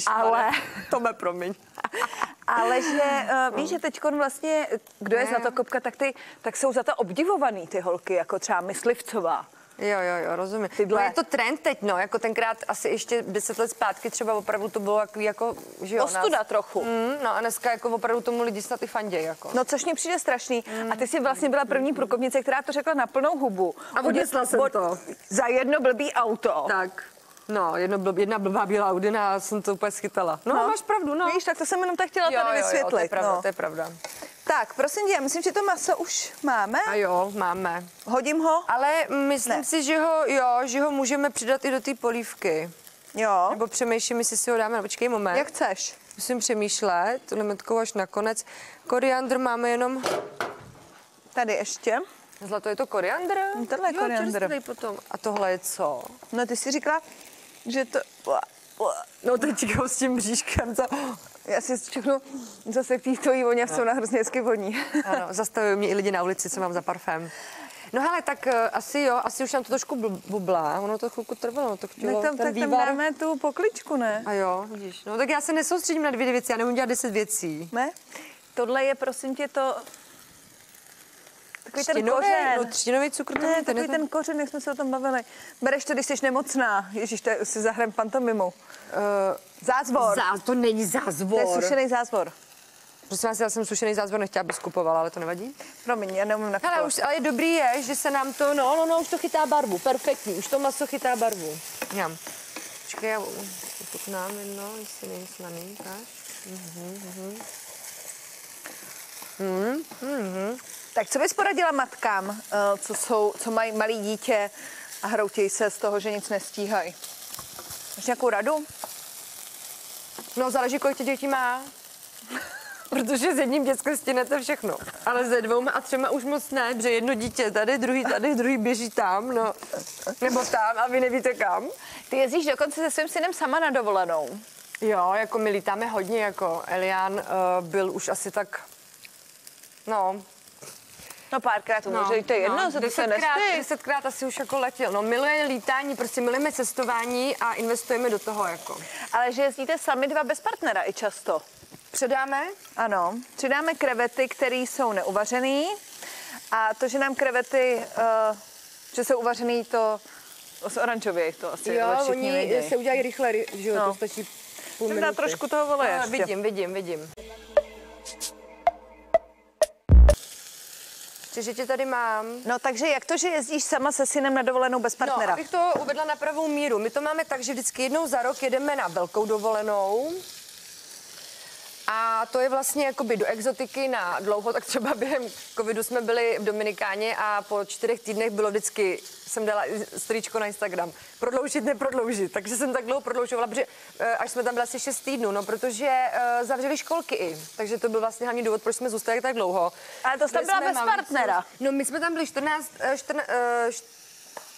Ale, To me promiň. *laughs* ale že uh, víš, že teď vlastně, kdo je Ne. zlatokopka, tak, ty, tak jsou za to obdivovaný ty holky, jako třeba Myslivcová. Jo, jo, jo, rozumím. Tyhle. No je to trend teď, no, jako tenkrát asi ještě deset let zpátky třeba opravdu to bylo jako, jako že jo, Ostuda trochu. Mm, no a dneska jako opravdu tomu lidi snad i fanděj, jako. No, což mi přijde strašný. A ty jsi vlastně byla první průkopnice, která to řekla na plnou hubu. A odnesla jsem Od- to. Za jedno blbý auto. Tak. No, jedno blb, jedna blbá bílá Audina a jsem to úplně schytala. No, no, máš pravdu, no. Víš, tak to jsem jenom tak chtěla jo, tady jo, vysvětlit. jo, to je pravda, no. to je pravda. Tak, prosím tě, myslím, že to maso už máme. A jo, máme. Hodím ho? Ale myslím Ne. si, že ho, jo, že ho můžeme přidat i do té polívky. Jo. Nebo přemýšlím, jestli si ho dáme. Počkej moment. Jak chceš? Musím přemýšlet, limitkou až nakonec. Koriandr máme jenom... Tady ještě. Zlato, je to koriandr? Tohle je jo, koriandr. potom. A tohle je co? No ty jsi říkala, že to... No teď s tím bříškem, co? Já si všechno zase k tvojí voně jsou na hrozně hezky voní. Ano, zastavují mě i lidi na ulici, co mám za parfém. No hele, tak uh, asi jo, asi už nám to trošku bl- bublá, ono to chvilku trvalo, to chtělo Tak tam, ten tak tam vývar. dáme tu pokličku, ne? A jo, vidíš, no tak já se nesoustředím na dvě věci, já nemůžu dělat deset věcí. Ne? Tohle je, prosím tě, to... Takový ten kořen. no třtinový cukr, to Ne, ten takový je ten kořen, jak jsme se o tom bavili. Bereš to, když jsi nemocná. Ježíš, to je, si zahrem pantomimu. Uh, Zázvor. zá, to není to zázvor. je sušený zázvor. Prosím vás, já jsem sušený zázvor nechtěla, aby skupovala, ale to nevadí. Promiň, já neumím Hele, nakupovat. už, ale je dobrý je, že se nám to, no, no, no, už to chytá barvu, perfektní, už to maso chytá barvu. Já. Počkej, já ochutnám jedno, jestli není slaný, ukáž. Tak co bys poradila matkám, eh, co, jsou, co mají malý dítě a hroutějí se z toho, že nic nestíhají? Máš nějakou radu? No, záleží, kolik tě dětí má. *laughs* Protože s jedním dětskem stěnete všechno. Ale se dvouma a třema už moc ne, protože jedno dítě tady, druhý tady, druhý běží tam, no. Nebo tam a vy nevíte kam. Ty jezdíš dokonce se svým synem sama na dovolenou. Jo, jako my lítáme hodně, jako Elian uh, byl už asi tak, no, No párkrát to může, to je jedno, no, to se desetkrát, asi už jako letěl. No, miluje lítání, prostě milujeme cestování a investujeme do toho, jako. Ale že jezdíte sami dva bez partnera i často. Předáme? Ano, přidáme krevety, které jsou neuvařený a to, že nám krevety, uh, že jsou uvařený, to z oranžově, to asi Jo, všichni oni vědějí. se udělají rychle, že jo, No. to stačí půl dá minuty. trošku toho vole No, ještě. vidím, vidím, vidím. Čiže tě tady mám. No takže jak to, že jezdíš sama se synem na dovolenou bez No, partnera? abych to uvedla na pravou míru. My to máme tak, že vždycky jednou za rok jedeme na velkou dovolenou. A to je vlastně jakoby do exotiky na dlouho, tak třeba během covidu jsme byli v Dominikáně a po čtyřech týdnech bylo vždycky, jsem dala stříčko na Instagram, prodloužit, neprodloužit, takže jsem tak dlouho prodloužovala, protože eh, až jsme tam byli asi šest týdnů, no, protože uh, zavřeli školky i, takže to byl vlastně hlavní důvod, proč jsme zůstali tak dlouho. Ale to Byli byla bez partnera. No my jsme tam byli 14, eh, 14 eh, št-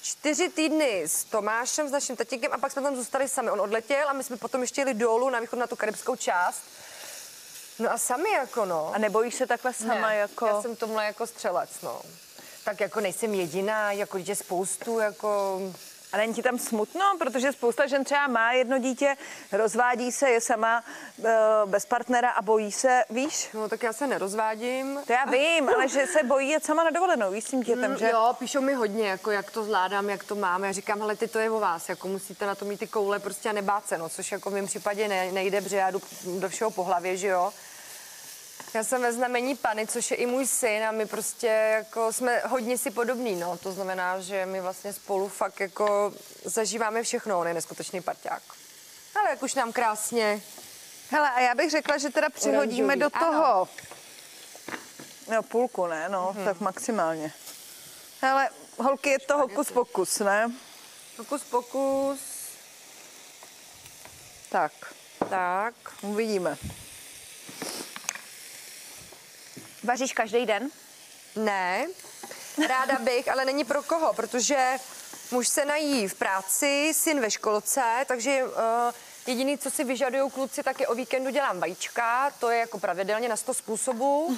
čtyři týdny s Tomášem, s naším tatínkem a pak jsme tam zůstali sami. On odletěl a my jsme potom ještě jeli dolů na východ na tu karibskou část. No a sami jako no. A nebojíš se takhle sama Ne, jako... Já jsem tomhle jako střelec, no. Tak jako nejsem jediná, jako dítě spoustu, jako... A není ti tam smutno, protože spousta žen třeba má jedno dítě, rozvádí se, je sama uh, bez partnera a bojí se, víš? No tak já se nerozvádím. To já vím, ale že se bojí jet sama na dovolenou, víš s tím dítětem, že? Mm, Jo, píšou mi hodně, jako jak to zvládám, jak to mám. Já říkám, hele, ty to je o vás, jako musíte na to mít ty koule prostě a nebát se, no, což jako v mém případě ne, nejde, protože já jdu do všeho po hlavě, že jo. Já jsem ve znamení Pany, což je i můj syn a my prostě jako jsme hodně si podobní, no. To znamená, že my vlastně spolu fakt jako zažíváme všechno, on je neskutečný parťák. Ale jak už nám krásně Hele, a já bych řekla, že teda přihodíme Oranžový, do ano. toho. No, půlku, ne? No, hmm. tak maximálně. Hele, holky, je to hokus pokus, ne? pokus pokus, Tak, tak. uvidíme. Vaříš každý den? Ne, ráda bych, ale není pro koho, protože muž se nají v práci, syn ve školce, takže uh, jediný, co si vyžadují kluci, tak je o víkendu dělám vajíčka, to je jako pravidelně na 100 způsobů. Uh,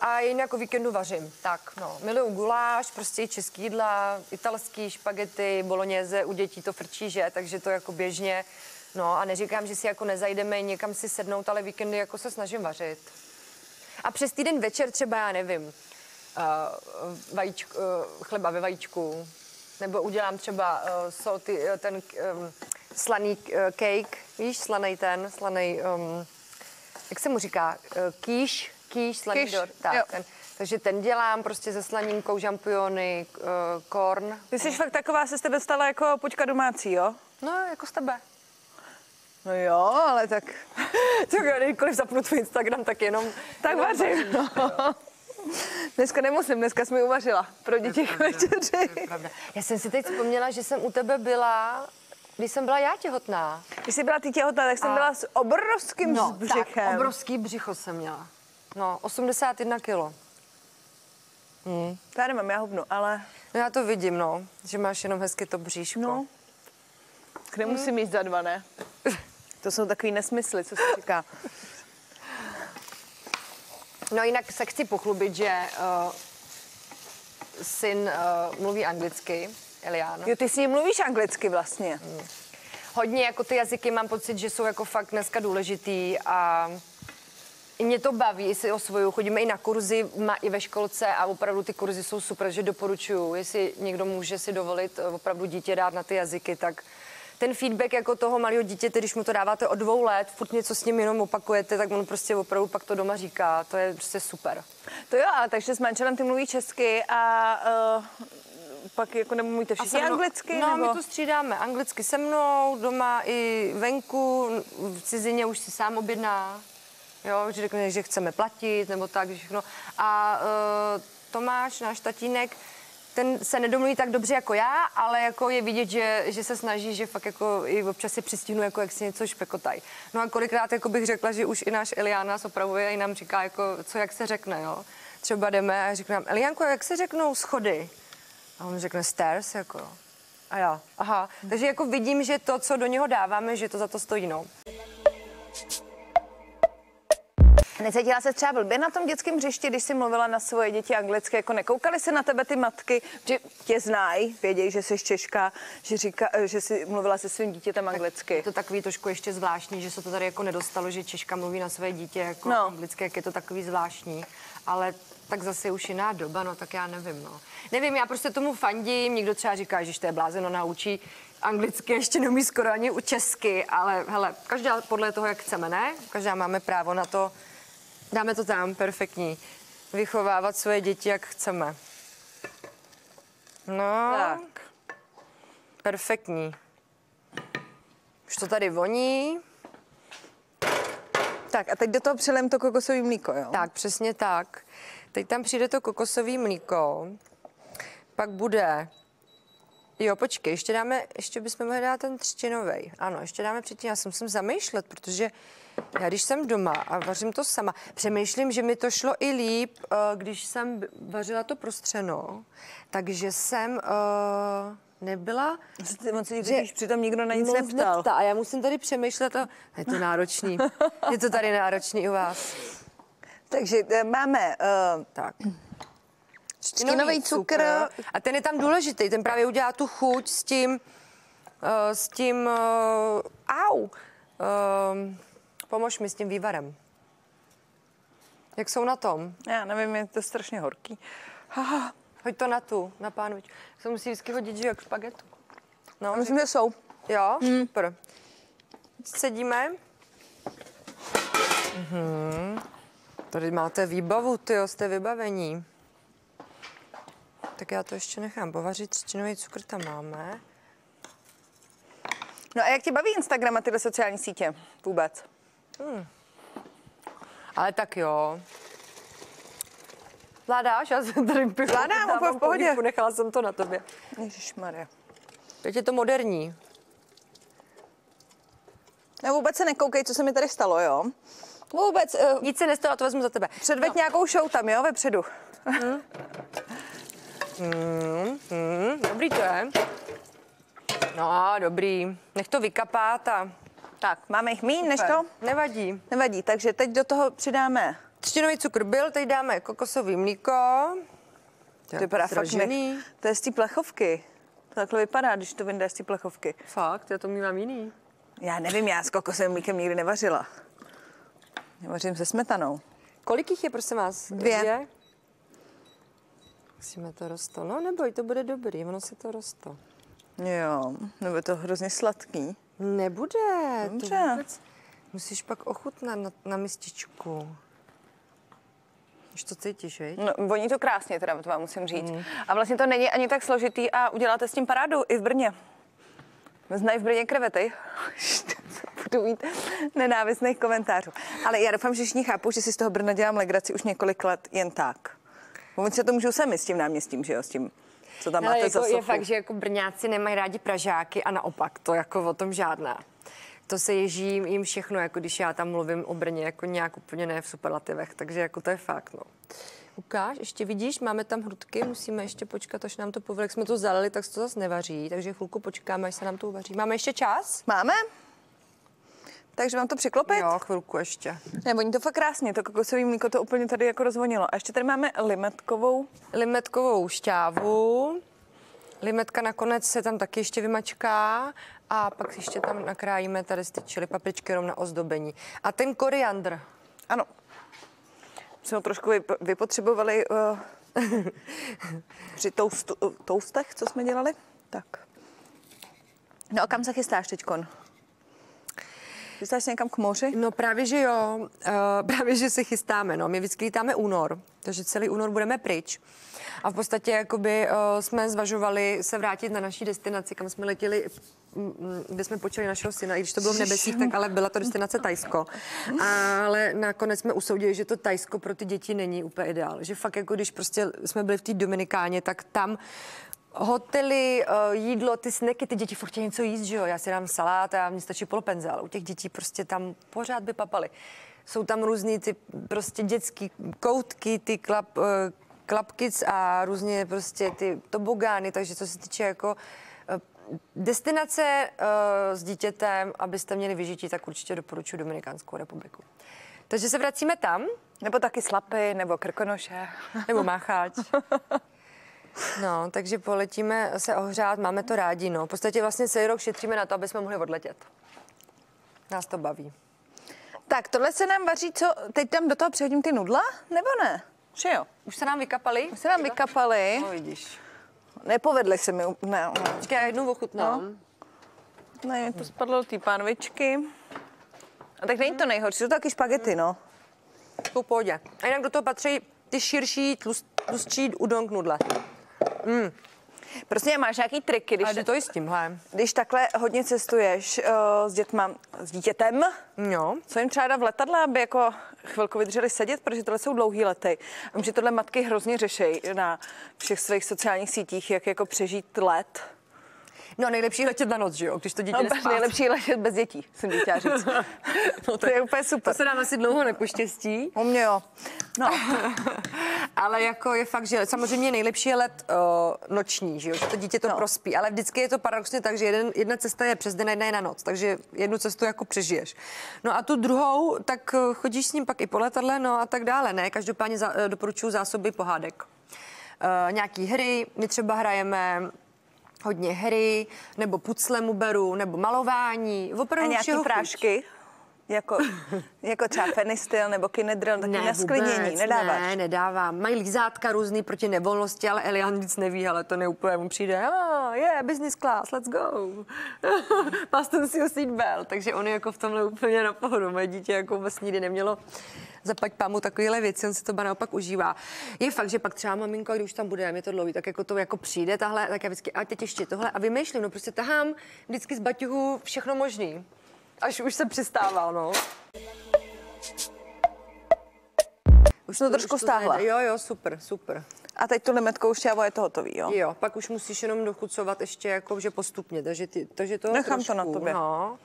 a jinak o víkendu vařím. Tak, no, miluju guláš, prostě český jídla, italský, špagety, boloněze, u dětí to frčí, že, takže to jako běžně. No a neříkám, že si jako nezajdeme někam si sednout, ale víkendy jako se snažím vařit. A přes týden večer třeba, já nevím, uh, vajíčku, uh, chleba ve vajíčku, nebo udělám třeba uh, salty, uh, ten um, slaný uh, cake, víš, slaný ten, slaný, um, jak se mu říká, uh, kýš, kýš, slaný Kýš, dor, jo. tak, ten, takže ten dělám prostě se slaninkou, žampiony, uh, korn. Ty jsi fakt taková, se z tebe stala jako počka domácí, jo? No, jako z tebe. No jo, ale tak... *laughs* Tak já kdykoliv zapnu tvůj Instagram, tak jenom... Tak jenom vařím. No. *laughs* Dneska nemusím, dneska jsi mi uvařila pro děti k večeři. Já jsem si teď vzpomněla, že jsem u tebe byla, když jsem byla já těhotná. Když jsi byla ty těhotná, tak jsem A- byla s obrovským No, břichem. tak, obrovský břicho jsem měla. No, 81 kilo. To já nemám, já hubnu, ale No já to vidím, no, že máš jenom hezky to bříško. no, k nemusím jít za dva, ne? *laughs* To jsou takový nesmysly, co se říká. No jinak se chci pochlubit, že uh, syn uh, mluví anglicky, Elián. Jo, ty s ním mluvíš anglicky vlastně. Hodně jako ty jazyky mám pocit, že jsou jako fakt dneska důležitý a i mě to baví, si osvoju. Chodíme i na kurzy, má i ve školce a opravdu ty kurzy jsou super, že doporučuju. Jestli někdo může si dovolit eh, opravdu dítě dát na ty jazyky, tak ten feedback jako toho malého dítěte, když mu to dáváte od dvou let, furt něco s ním jenom opakujete, tak on prostě opravdu pak to doma říká. To je prostě super. To jo, ale takže s manželem ty mluví česky a uh, pak jako nebo mluvíte A všichni mnou- anglicky? No, nebo? my to střídáme. Anglicky se mnou, doma i venku, v cizině už si sám objedná. Jo, že řekne, že chceme platit, nebo tak, že všechno. A uh, Tomáš, náš tatínek, ten se nedomluví tak dobře jako já, ale jako je vidět, že, že se snaží, že fakt jako i občas si přistihnu, jako jak si něco špekotaj. No a kolikrát jako bych řekla, že už i náš Elián nás opravuje a i nám říká, jako, co jak se řekne, jo. Třeba jdeme a říkám, Eliánko, jak se řeknou schody? A on řekne stairs, jako. A já, aha. Takže jako vidím, že to, co do něho dáváme, že to za to stojí, no. Necítila se třeba blbě na tom dětském hřišti, když jsi mluvila na svoje děti anglicky, jako nekoukali se na tebe ty matky, že tě znají, vědějí, že jsi Češka, že, říká, že jsi mluvila se svým dítětem anglicky. Je to takový trošku ještě zvláštní, že se to tady jako nedostalo, že Češka mluví na své dítě jako No. no. anglicky, jak je to takový zvláštní. Ale tak zase už jiná doba, no tak já nevím, no. Nevím, já prostě tomu fandím, někdo třeba říká, že to je blázeno naučí anglicky, ještě neumí skoro ani u česky, ale hele, každá podle toho, jak chceme, ne? Každá máme právo na to, dáme to tam, perfektní. Vychovávat svoje děti, jak chceme. No, Tak. perfektní. Už to tady voní. Tak a teď do toho přilem to kokosový mlíko, jo? Tak, přesně tak. Teď tam přijde to kokosové mlíko, pak bude... Jo, počkej, ještě dáme, ještě bychom mohli dát ten třtinový. Ano, ještě dáme předtím, já se musím zamýšlet, protože já když jsem doma a vařím to sama, přemýšlím, že mi to šlo i líp, eh, když jsem vařila to prostřeno, takže jsem uh, nebyla On se když přitom nikdo na nic moc neptal. neptá. A já musím tady přemýšlet a je to náročný. Je to tady náročný u vás. Takže eh, máme uh, Tak. Třtinový cukr. A ten je tam důležitý, ten právě udělá tu chuť s tím, uh, s tím, uh, au, uh, pomož mi s tím vývarem. Jak jsou na tom? já nevím, je to strašně horký. Haha, Hoď to na tu, na pánvič. Se musí vždycky hodit, že jak špagetu. No, myslím, že jsou. Jo, hmm. super. Sedíme. Mhm. Tady máte výbavu, ty jste vybavení. Tak já to ještě nechám povařit, třtinový cukr tam máme. No a jak tě baví Instagram a tyhle sociální sítě vůbec? Ale tak jo. Vládáš? Já jsem tady pivo Vládám, úplně v pohodě. polívku, Nechala jsem to na tobě. Ježišmarja. Teď je to moderní. No vůbec se nekoukej, co se mi tady stalo, jo? Vůbec, uh, Nic se nestalo, to vezmu za tebe. předveď no. nějakou show tam, jo, vepředu. Mm, Dobrý to je. No, dobrý. Nech to vykapát a Tak, máme jich míň než to? Nevadí. Nevadí, takže teď do toho přidáme Třtinový cukr byl, teď dáme kokosový mlíko. To vypadá fakt ne... To je z té plechovky. To takhle vypadá, když to vyndáš z té plechovky. Fakt, já to mývám jiný. Já nevím, já s kokosovým mlíkem nikdy nevařila. Já vařím se smetanou. Kolik jich je, prosím vás? Dvě. Musíme to rosto. No neboj, to bude dobrý, ono se to rosto. Jo, nebo je to hrozně sladký. Nebude. Dobře. To vůbec... Musíš pak ochutnat na, na mističku. Už to cítíš, viď? No, voní to krásně, teda to vám musím říct. Mm. A vlastně to není ani tak složitý a uděláte s tím parádu i v Brně. Znají v Brně krevety? *laughs* Budu mít nenávistných komentářů. Ale já doufám, že všichni chápou, že si z toho Brna dělám legraci už několik let jen tak. Oni se to můžou sami s tím náměstím, že jo, s tím, co tam Ale máte za jako je sochu. fakt, že jako Brňáci nemají rádi Pražáky a naopak, to jako o tom žádná. To se ježí jim- jim všechno, jako když já tam mluvím o Brně, jako nějak úplně ne v superlativech, takže jako to je fakt, no. Ukáž, ještě vidíš, máme tam hrudky, musíme ještě počkat, až nám to povede. Jak jsme to zalili, tak se to zase nevaří, takže chvilku počkáme, až se nám to uvaří. Máme ještě čas? Máme? Takže mám to přiklopit? Jo, chvilku ještě. Ne, oni to fakt krásně, to kokosové mlíko to úplně tady jako rozvonilo. A ještě tady máme limetkovou. limetkovou šťávu. Limetka nakonec se tam taky ještě vymačká a pak ještě tam nakrájíme tady z ty čili papričky jenom na ozdobení. A ten koriandr. Ano. Jsme ho trošku vyp- vypotřebovali uh, při toustu, uh, toustech, co jsme dělali. Tak. No a kam se chystáš teďkon? Chystáš se někam k moři? No právě, že jo, uh, právě, že se chystáme, no. My vždycky lítáme únor, takže celý únor budeme pryč. A v podstatě jakoby uh, jsme zvažovali se vrátit na naší destinaci, kam jsme letěli, kde jsme počali našeho syna, i když to bylo v nebesích, tak ale byla to destinace Tajsko. Ale nakonec jsme usoudili, že to Tajsko pro ty děti není úplně ideál. Že fakt jako když prostě jsme byli v té Dominikáně, tak tam Hotely, eh, jídlo, ty sneky, ty děti furt chtějí něco jíst, že jo? Já si dám salát a mně stačí polopenze, ale u těch dětí prostě tam pořád by papaly. Jsou tam různý ty prostě dětský koutky, ty klap, eh, klapkic a různě prostě ty tobogány, takže co se týče jako eh, destinace s dítětem, abyste měli vyžití, tak určitě doporučuji Dominikánskou republiku. Takže se vracíme tam, Nebo taky slapy, nebo krkonoše. nebo mácháč. *laughs* No, takže poletíme se ohřát, máme to rádi, no. V podstatě vlastně celý rok šetříme na to, aby jsme mohli odletět. Nás to baví. Tak, tohle se nám vaří, co? Teď tam do toho přihodím ty nudla, nebo ne? Že jo? Už se nám vykapaly? Už se nám vykapaly. No, vidíš. Nepovedly se mi, ne, ne. Počkej, já jednou ochutnám. No. Ne, to spadlo do té pánvičky. A tak není to nejhorší, jsou to taky špagety, no. Jsou pohodě. A jinak do toho patří ty širší, tlust, tlustší udon nudle. Prostě máš nějaký triky, když, A jde to i s tímhle. když takhle hodně cestuješ uh, s dětma, s dítětem, Jo. co jim třeba dá v letadle, aby jako chvilku vydrželi sedět, protože tohle jsou dlouhý lety. A vím, že tohle matky hrozně řeší na všech svých sociálních sítích, jak jako přežít let. No, nejlepší letět na noc, že jo, když to dítě No, jde spát. nejlepší letět bez dětí, jsem chtěla říct. *laughs* No, to je úplně super. To se nám asi dlouho nepoštěstí. U mě jo. No, *laughs* Ale jako je fakt, že samozřejmě nejlepší je let uh, noční, že jo, že to dítě to No. prospí. Ale vždycky je to paradoxně tak, že jeden, jedna cesta je přes den, jedna je na noc, takže jednu cestu jako přežiješ. No a tu druhou, tak chodíš s ním pak i po letadle, no a tak dále, ne? Každopádně za, doporučuji zásoby pohádek. Uh, nějaký hry, my třeba hrajeme hodně hry, nebo pucle mu beru, nebo malování, a opravdu nějaký všeho chuť. prášky, jako, *laughs* jako třeba fenistil nebo kinedril, taky na sklinění, nedáváš? Ne, nedávám. Mají lízátka různý proti nevolnosti, ale Elian nic neví, ale to neúplně mu přijde. Je, yeah, business class, let's go. *laughs* Fasten si seatbelt. Takže on je jako v tomhle úplně na pohodu. Moje dítě jako vůbec nikdy nemělo zapať pámu takovéhle věci, on si to ba naopak užívá. Je fakt, že pak třeba maminko, když už tam bude, je to dlouhý, tak jako to jako přijde tahle, tak já vždycky, a teď ještě tohle a vymýšlím, no prostě tahám vždycky z baťuhu všechno možný. Až už se přistával, no. Už to trošku stáhla. zajde. Jo, jo, super, super. A teď tu limetkou šťávu je to hotový, jo? Jo, pak už musíš jenom dochucovat ještě jako, že postupně, takže, ty, takže to Nechám trošku, to na tobě. No.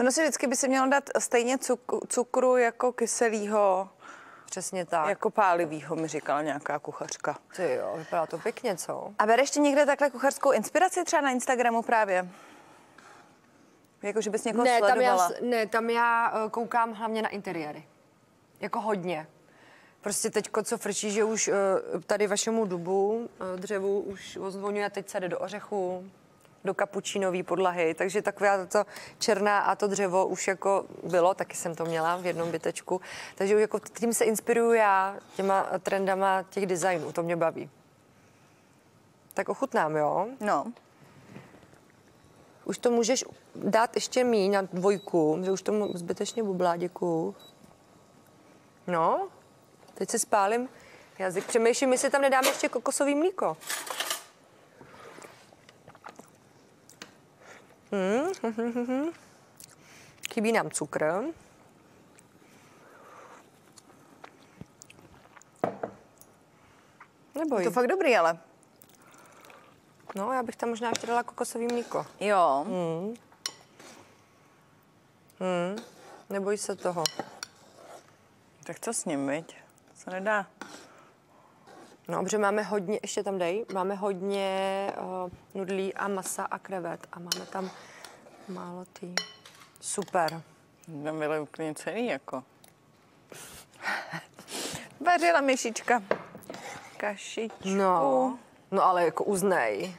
Ono si vždycky by se mělo dát stejně cuk- cukru jako kyselýho přesně tak. Jako pálivýho mi říkala nějaká kuchařka. Ty jo, vypadá to pěkně, co? A bereš ti někde takhle kuchařskou inspiraci třeba na Instagramu právě? Jako, že bys někoho Ne tam, já, sledovala? ne, tam já eh, koukám hlavně na interiéry. Jako hodně. Prostě teď, co frčí, že už eh, tady vašemu dubu, eh, dřevu, už ozvonuje, teď se jde do ořechu, do kapučínové podlahy, takže taková to černá a to dřevo už jako bylo, taky jsem to měla v jednom bytečku, takže už jako tím se inspiruju já těma trendama těch designů, to mě baví. Tak ochutnám, jo? No. Už to můžeš dát ještě míň na dvojku, že už tomu zbytečně bublá, děkuju. No, teď se spálím jazyk. Přemýšlím, jestli tam nedáme ještě kokosový mlíko. Hmm, hm, hm, hm, hm. Chybí nám cukr. Neboj. Je to fakt dobrý, ale. No, já bych tam možná ještě dala kokosový mlíko. Jo. Neboj se toho. Tak co s ním, viď? To se nedá. No, protože máme hodně, ještě tam dej, máme hodně uh, nudlí a masa a krevet a máme tam málo tý. Super. Tam bylo úplně celý, jako. *laughs* Vařila myšička. Kašičku. No, no ale jako uznej.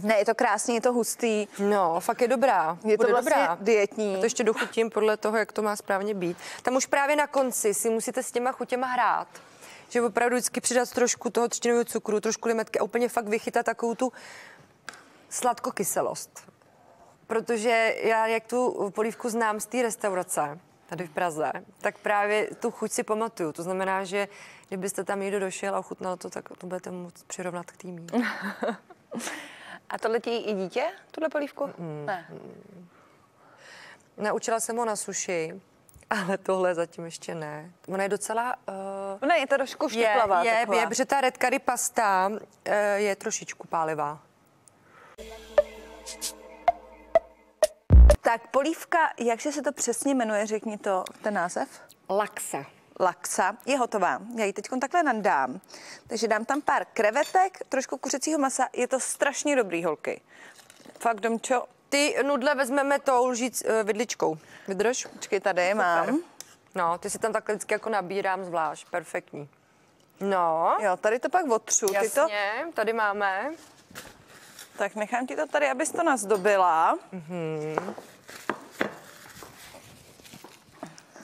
Ne, je to krásný, je to hustý. No, fakt je dobrá. Je to Bude vlastně dobrá. dietní. Já to ještě dochutím podle toho, jak to má správně být. Tam už právě na konci si musíte s těma chutěma hrát. Že opravdu vždycky přidat trošku toho třtinového cukru, trošku limetky a úplně fakt vychytat takovou tu sladkokyselost. Protože já, jak tu polívku znám z té restaurace, tady v Praze, tak právě tu chuť si pamatuju. To znamená, že kdybyste tam někdo došel a ochutnal to, tak to budete moct přirovnat k týmí. *laughs* A tohle ti i dítě, tuhle polívku? Mm. Ne. Naučila jsem ho na suši, ale tohle zatím ještě ne. Ona je docela... Uh, Ne, je to trošku je, štiplavá je, taková. je, protože ta red curry pasta uh, je trošičku pálivá. Tak polívka, jakže se to přesně jmenuje, řekni to, ten název? Laxa. Laksa je hotová. Já ji teď takhle nadám. Takže dám tam pár krevetek, trošku kuřecího masa. Je to strašně dobrý, holky. Fakt, Domčo, Ty nudle vezmeme tou lžíc uh, vidličkou. Vydrž? počkej, tady mám. No, ty si tam takhle vždycky jako nabírám zvlášť. Perfektní. No, Jo, tady to pak otřu. Ty to, jasně, tady máme. tak nechám ti to tady, abys to nazdobila.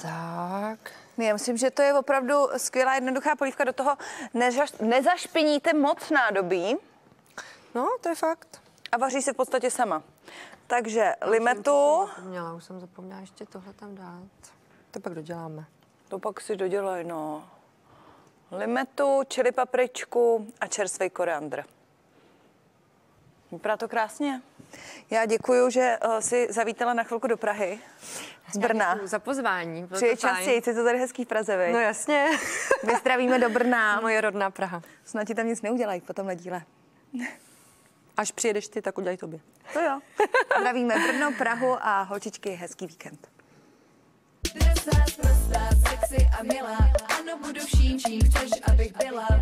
Tak. Já myslím, že to je opravdu skvělá, jednoduchá polívka. Do toho nezaš, nezašpiníte moc nádobí No, to je fakt. a vaří se v podstatě sama. Takže limetu, Měla, už jsem zapomněla ještě tohle tam dát. To pak doděláme. to pak si dodělej, no. Limetu, čili papričku a čerstvý koriandr. Vypadá to krásně. Já děkuji, že uh, si zavítala na chvilku do Prahy z Brna. Za pozvání. bylo fajn. častěji, je to tady hezký v Praze, viď? No jasně. My zdravíme do Brna. *laughs* Moje rodná Praha. Snad ti tam nic neudělají po tomhle díle. Až přijedeš ty, tak udělej tobě. To jo. *laughs* Zdravíme Brno, Prahu a holčičky, hezký víkend. Dresá, prostá, sexy a milá, ano, budu vším, čím chceš, abych byla.